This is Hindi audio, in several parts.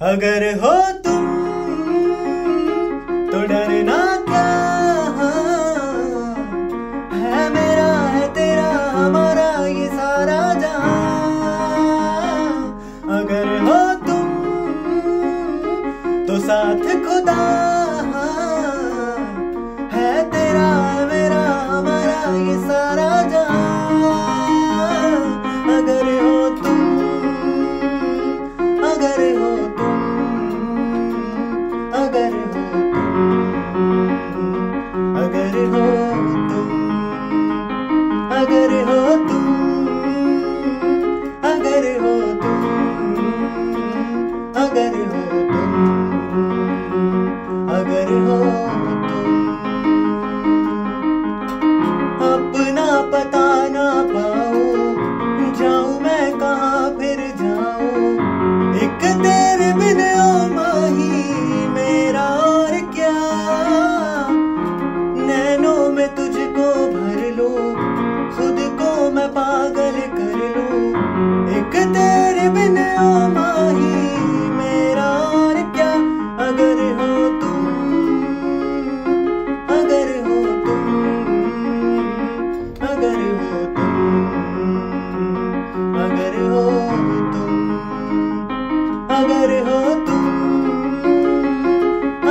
अगर हो तुम तो डरना क्या है मेरा, है तेरा, हमारा ये सारा जहाँ। अगर हो तुम तो साथ खुदा अगर हो तुम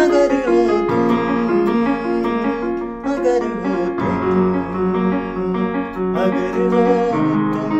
अगर हो तुम अगर हो तुम अगर हो तुम